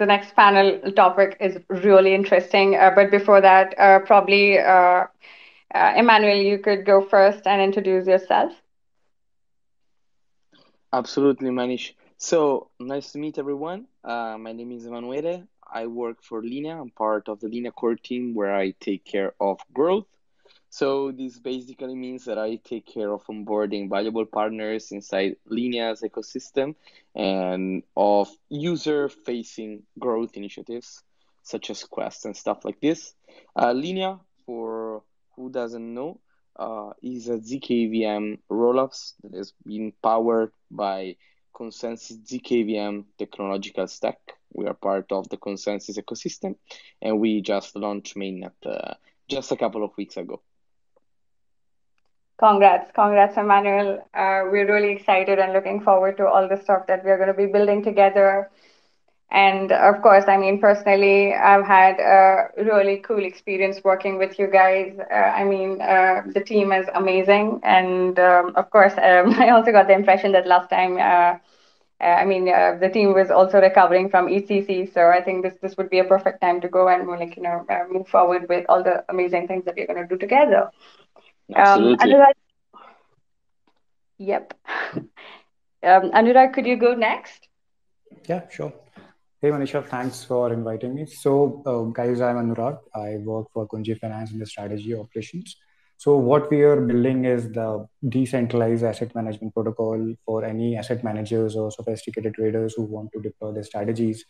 the next panel topic is really interesting. Uh, but before that, uh, probably uh, uh, Emmanuel, you could go first and introduce yourself. Absolutely, Manish. So nice to meet everyone. Uh, my name is Emanuele. I work for Linea. I'm part of the Linea core team where I take care of growth. So this basically means that I take care of onboarding valuable partners inside Linea's ecosystem and of user-facing growth initiatives such as Quest and stuff like this. Uh, Linea, for who doesn't know, uh, is a ZKVM rollups that has been powered by ConsenSys ZKVM technological stack. We are part of the ConsenSys ecosystem, and we just launched mainnet uh, just a couple of weeks ago. Congrats, congrats, Emmanuel. Uh, we're really excited and looking forward to all the stuff that we're going to be building together. And of course, I mean, personally, I've had a really cool experience working with you guys. Uh, I mean, uh, the team is amazing. And um, of course, um, I also got the impression that last time, I mean, the team was also recovering from EthCC. So I think this, would be a perfect time to go and like, you know, move forward with all the amazing things that we're going to do together. Um, Anurag, yep. um, Anurag, could you go next? Yeah, sure. Hey Manisha, thanks for inviting me. So, uh, guys, I'm Anurag. I work for Kunji Finance in the strategy operations. So, what we are building is the decentralized asset management protocol for any asset managers or sophisticated traders who want to deploy their strategies,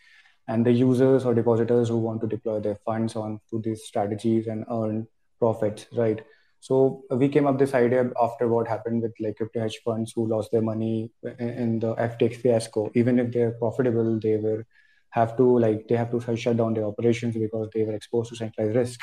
and the users or depositors who want to deploy their funds onto these strategies and earn profits, right? So we came up this idea after what happened with like crypto hedge funds who lost their money in the FTX fiasco. Even if they're profitable, they were have to like they have to shut down their operations because they were exposed to centralized risk.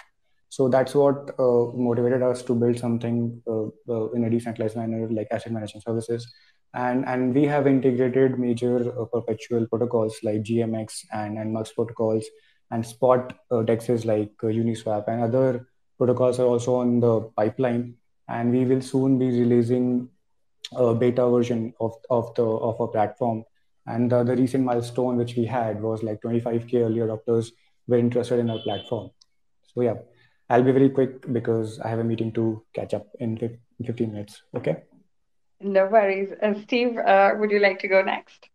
So that's what uh, motivated us to build something uh, uh, in a decentralized manner, like asset management services. And and we have integrated major uh, perpetual protocols like GMX and and MUX protocols and spot uh, dexes like uh, Uniswap and other protocols are also on the pipeline, and we will soon be releasing a beta version of, of the of our platform. And the, the recent milestone which we had was like 25k early adopters were interested in our platform. So yeah, I'll be very quick because I have a meeting to catch up in 15 minutes. Okay. No worries. Uh, Steve, uh, would you like to go next?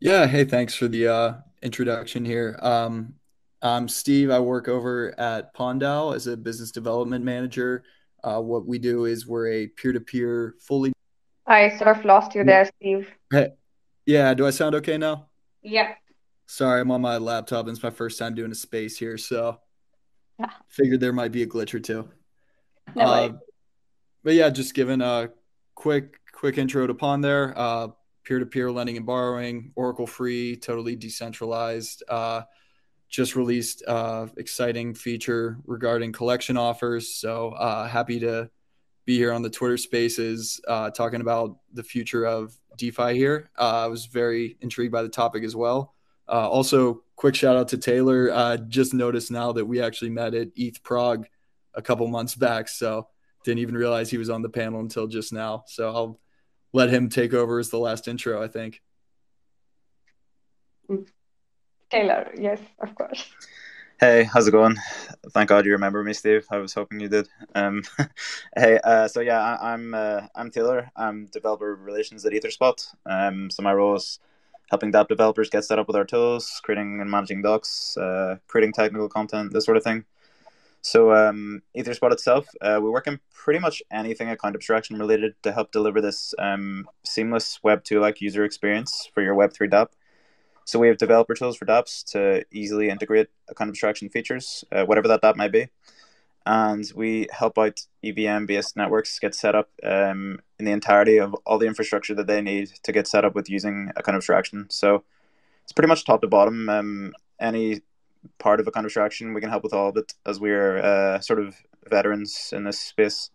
Yeah. Hey, thanks for the uh, introduction here. Um, I'm Steve. I work over at PWN DAO as a business development manager. Uh, what we do is we're a peer-to-peer fully. I sort of lost you there, Steve. Hey, yeah. Do I sound okay now? Yeah. Sorry, I'm on my laptop and it's my first time doing a space here, so yeah. figured there might be a glitch or two. No uh, but yeah, just giving a quick quick intro to PWN there. Uh, peer-to-peer lending and borrowing, Oracle free, totally decentralized. Uh, just released uh, exciting feature regarding collection offers. So uh, happy to be here on the Twitter Spaces uh, talking about the future of DeFi here. Uh, I was very intrigued by the topic as well. Uh, also, quick shout out to Taylor. Uh, just noticed now that we actually met at ETH Prague a couple months back. So didn't even realize he was on the panel until just now. So I'll let him take over as the last intro, I think. Taylor, yes, of course. Hey, how's it going? Thank God you remember me, Steve. I was hoping you did. Um, hey, uh, so yeah, I, am I'm, uh, I'm Taylor. I'm developer relations at EtherSpot. Um, so my role is helping dApp developers get set up with our tools, creating and managing docs, uh, creating technical content, this sort of thing. So um, EtherSpot itself, uh, we work in pretty much anything account abstraction related to help deliver this um, seamless Web 2 like user experience for your Web3 dApp. So we have developer tools for dApps to easily integrate account abstraction features, uh, whatever that dApp might be. And we help out EVM based networks get set up um, in the entirety of all the infrastructure that they need to get set up with using account abstraction. So it's pretty much top to bottom. Um, any part of account abstraction, we can help with all of it as we're uh, sort of veterans in this space.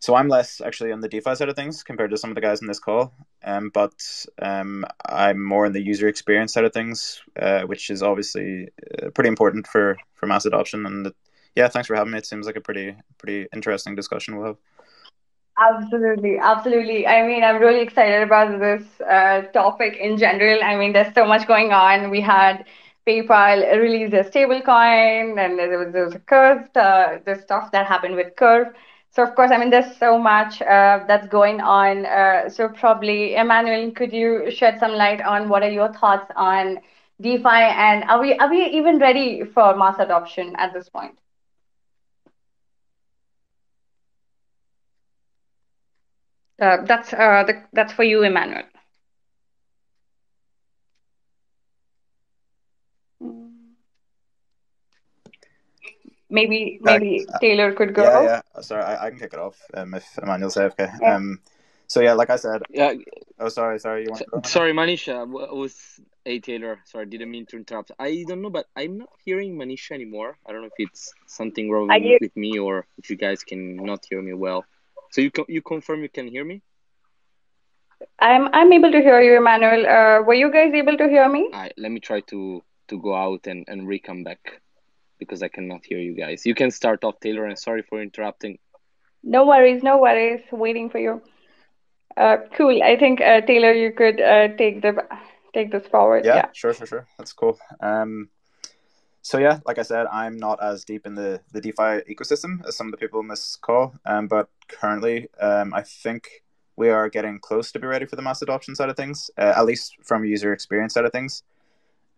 So I'm less actually on the DeFi side of things compared to some of the guys in this call, um, but um, I'm more on the user experience side of things, uh, which is obviously uh, pretty important for for mass adoption. And yeah, thanks for having me. It seems like a pretty pretty interesting discussion we'll have. Absolutely, absolutely. I mean, I'm really excited about this uh, topic in general. I mean, there's so much going on. We had PayPal release a stablecoin, and there was, there was a Curve, the, the stuff that happened with Curve. So, of course, I mean, there's so much uh, that's going on. Uh, so, probably, Emmanuel, could you shed some light on what are your thoughts on DeFi, and are we are we even ready for mass adoption at this point? Uh, that's uh, the, that's for you, Emmanuel. Maybe maybe uh, Taylor could go. Yeah, yeah. Sorry, I, I can kick it off um, if Emmanuel's okay. Yeah. Um, so yeah, like I said. Yeah. Oh, sorry, sorry. You want to Sorry, Manisha. Was a Taylor. Sorry, didn't mean to interrupt. I don't know, but I'm not hearing Manisha anymore. I don't know if it's something wrong with me or if you guys can not hear me well. So you you confirm you can hear me? I'm I'm able to hear you, Emmanuel. Uh, were you guys able to hear me? Right, let me try to to go out and and re come back because I cannot hear you guys. You can start off, Taylor, and sorry for interrupting. No worries, no worries. Waiting for you. Uh, cool. I think uh, Taylor, you could uh, take the take this forward. Yeah, yeah, sure, sure, sure. That's cool. Um, so yeah, like I said, I'm not as deep in the the DeFi ecosystem as some of the people in this call. Um, but currently, um, I think we are getting close to be ready for the mass adoption side of things, uh, at least from user experience side of things.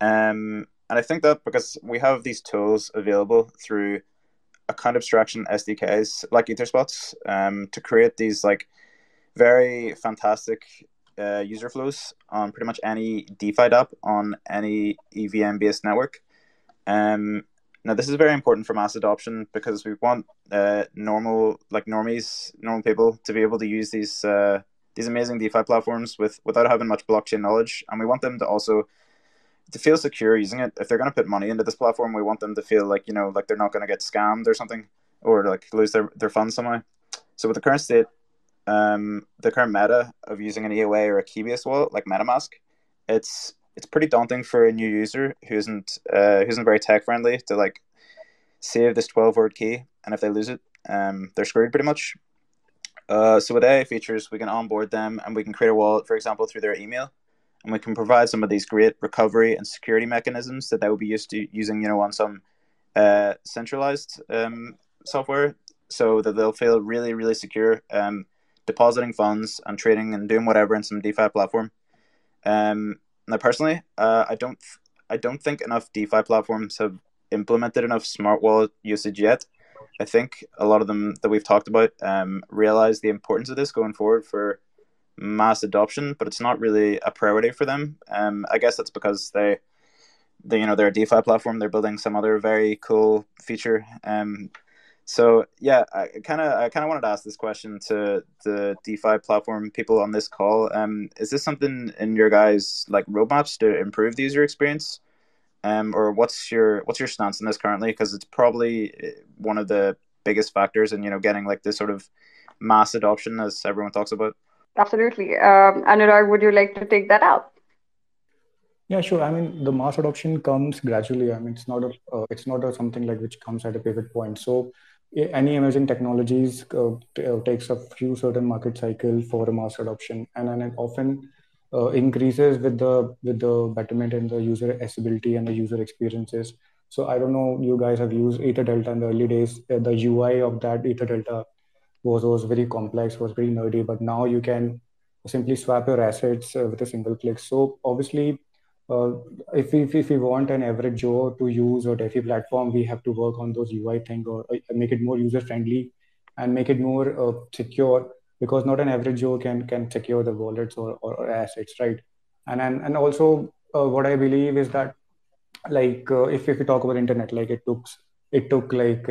Um, and I think that because we have these tools available through account abstraction SDKs like Etherspots um, to create these like very fantastic uh, user flows on pretty much any DeFi app on any EVM based network. Um, now this is very important for mass adoption because we want uh, normal like normies, normal people to be able to use these uh, these amazing DeFi platforms with without having much blockchain knowledge, and we want them to also to feel secure using it. If they're going to put money into this platform, we want them to feel like you know like they're not going to get scammed or something, or like lose their their funds somehow. So with the current state, um, the current meta of using an EOA or a key-based wallet like MetaMask, it's it's pretty daunting for a new user who isn't uh, who isn't very tech friendly to like save this 12 word key and if they lose it um, they're screwed pretty much uh, so with AI features we can onboard them and we can create a wallet for example through their email and we can provide some of these great recovery and security mechanisms that they will be used to using, you know, on some uh, centralized um, software, so that they'll feel really, really secure, um, depositing funds and trading and doing whatever in some DeFi platform. Um, now, personally, uh, I don't, I don't think enough DeFi platforms have implemented enough smart wallet usage yet. I think a lot of them that we've talked about um, realize the importance of this going forward for mass adoption, but it's not really a priority for them. Um, I guess that's because they, they you know, they're a DeFi platform. They're building some other very cool feature. Um, so yeah, I kind of I kind of wanted to ask this question to the DeFi platform people on this call. Um, is this something in your guys like roadmaps to improve the user experience? Um, or what's your what's your stance on this currently? Because it's probably eh, one of the biggest factors in you know getting like this sort of mass adoption as everyone talks about. Absolutely. Um, Anurag, would you like to take that out? Yeah, sure. I mean, the mass adoption comes gradually. I mean, it's not a, uh, it's not a, something like which comes at a pivot point. So, any emerging technologies uh, t- uh, takes a few certain market cycle for a mass adoption, and then it often uh, increases with the with the betterment in the user accessibility and the user experiences. So, I don't know, you guys have used Ether Delta in the early days. Uh, the UI of that Ether Delta was was very complex, was very nerdy. But now you can simply swap your assets uh, with a single click. So obviously, uh, if, we, if we want an average Joe to use a DeFi platform, we have to work on those UI thing or uh, make it more user friendly and make it more uh, secure because not an average Joe can can secure the wallets or, or, or assets, right? And and, and also uh, what I believe is that like uh, if if we talk about internet, like it took it took like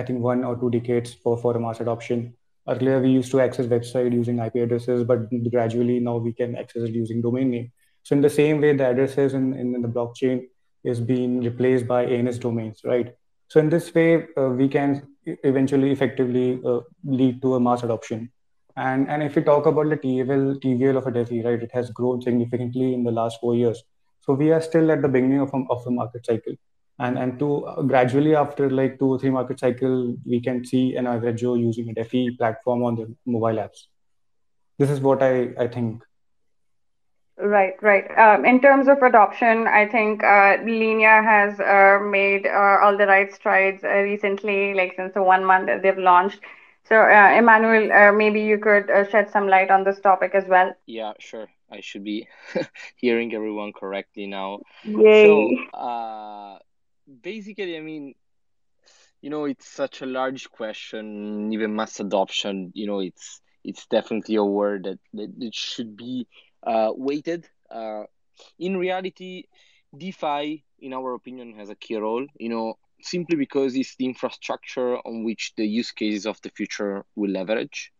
I think one or two decades for, for a mass adoption. Earlier, we used to access website using IP addresses, but gradually now we can access it using domain name. So in the same way, the addresses in, in, in the blockchain is being replaced by ENS domains, right? So in this way, uh, we can eventually effectively uh, lead to a mass adoption. And, and if we talk about the TVL, TVL of a DeFi, right, it has grown significantly in the last four years. So we are still at the beginning of of a market cycle and and to uh, gradually after like two or three market cycle we can see an average joe using a defi platform on the mobile apps this is what i i think Right, right. Um, in terms of adoption, I think uh, Linea has uh, made uh, all the right strides uh, recently, like since the one month that they've launched. So, uh, Emmanuel, uh, maybe you could shed some light on this topic as well. Yeah, sure. I should be hearing everyone correctly now. Yay. So, basically, I mean, you know, it's such a large question. Even mass adoption, you know, it's it's definitely a word that that it should be uh, weighted. Uh, in reality, DeFi, in our opinion, has a key role. You know, simply because it's the infrastructure on which the use cases of the future will leverage.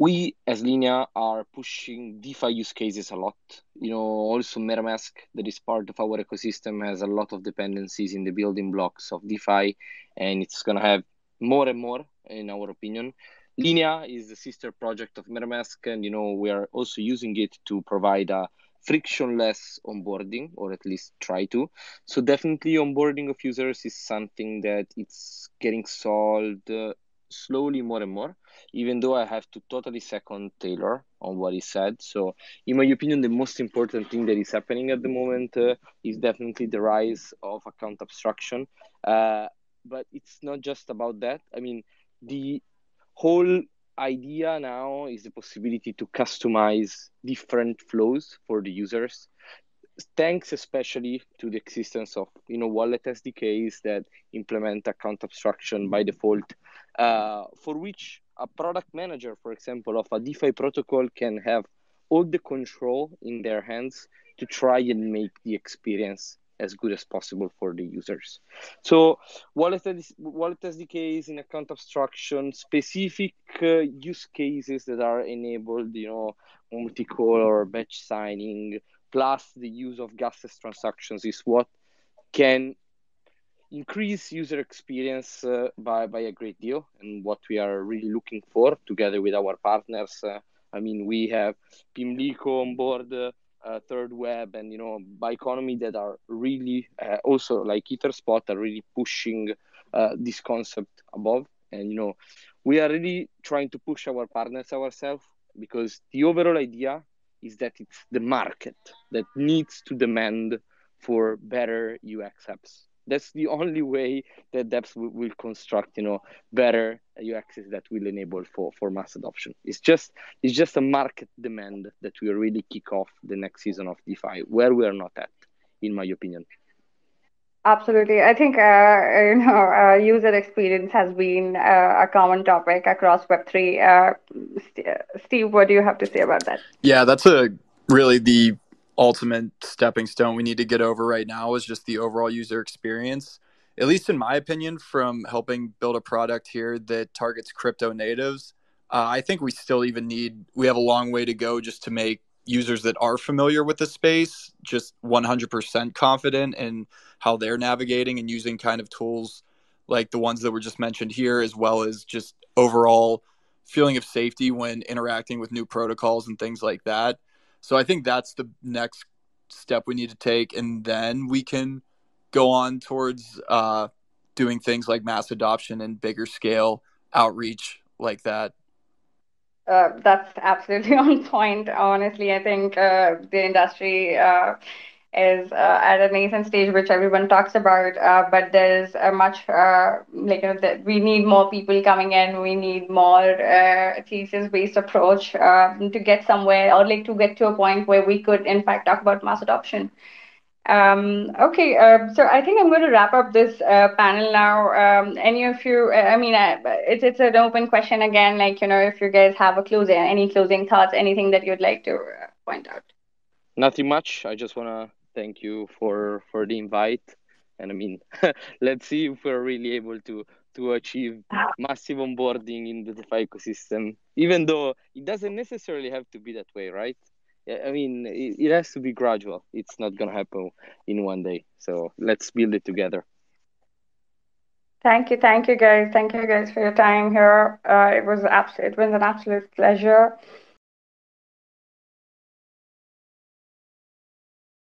We as Linea are pushing DeFi use cases a lot. You know, also MetaMask, that is part of our ecosystem, has a lot of dependencies in the building blocks of DeFi, and it's gonna have more and more, in our opinion. Linea is the sister project of MetaMask, and you know we are also using it to provide a frictionless onboarding, or at least try to. So definitely, onboarding of users is something that it's getting solved slowly more and more. Even though I have to totally second Taylor on what he said. So, in my opinion, the most important thing that is happening at the moment uh, is definitely the rise of account abstraction. Uh, but it's not just about that. I mean, the whole idea now is the possibility to customize different flows for the users thanks especially to the existence of you know wallet sdks that implement account abstraction by default uh, for which a product manager for example of a defi protocol can have all the control in their hands to try and make the experience as good as possible for the users. So wallet, wallet SDKs in account abstraction, specific uh, use cases that are enabled, you know, multicall or batch signing, plus the use of gasless transactions is what can increase user experience uh, by, by a great deal and what we are really looking for together with our partners. Uh, I mean, we have Pimlico on board, uh, uh, thirdweb and you know Biconomy that are really uh, also like etherspot are really pushing uh, this concept above and you know we are really trying to push our partners ourselves because the overall idea is that it's the market that needs to demand for better ux apps. That's the only way that dapps will, will construct you know better uxs that will enable for for mass adoption. It's just it's just a market demand that will really kick off the next season of defi where we are not at in my opinion Absolutely. I think uh, you know uh, user experience has been uh, a common topic across Web3. Uh, Steve, what do you have to say about that? Yeah, that's a really the ultimate stepping stone we need to get over right now is just the overall user experience. At least in my opinion, from helping build a product here that targets crypto natives, uh, I think we still even need, we have a long way to go just to make users that are familiar with the space just 100% confident in how they're navigating and using kind of tools like the ones that were just mentioned here, as well as just overall feeling of safety when interacting with new protocols and things like that. So I think that's the next step we need to take, and then we can go on towards uh, doing things like mass adoption and bigger scale outreach like that. Uh, that's absolutely on point. Honestly, I think uh, the industry uh, is uh, at a nascent stage, which everyone talks about. Uh, but there's a much uh, like you know, that we need more people coming in. We need more thesis-based approach um, to get somewhere, or like to get to a point where we could, in fact, talk about mass adoption. Um, okay, uh, so I think I'm going to wrap up this uh, panel now. Um, any of you, I mean, uh, it's it's an open question again. Like you know, if you guys have a closing, any closing thoughts, anything that you'd like to uh, point out. Nothing much. I just want to thank you for for the invite and i mean let's see if we're really able to to achieve massive onboarding in the defi ecosystem even though it doesn't necessarily have to be that way right i mean it, it has to be gradual it's not going to happen in one day so let's build it together Thank you, thank you, guys. Thank you, guys, for your time here. Uh, it was absolute. It was an absolute pleasure.